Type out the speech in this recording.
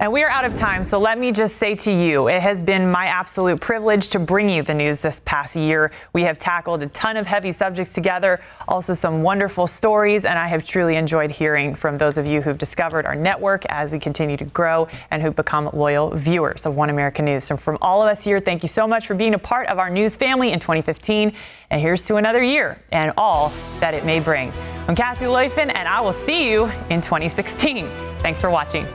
And we are out of time, so let me just say to you, it has been my absolute privilege to bring you the news this past year. We have tackled a ton of heavy subjects together, also some wonderful stories, and I have truly enjoyed hearing from those of you who've discovered our network as we continue to grow and who've become loyal viewers of One America News. So from all of us here, thank you so much for being a part of our news family in 2015, and here's to another year and all that it may bring. I'm Kathy Leufin, and I will see you in 2016. Thanks for watching.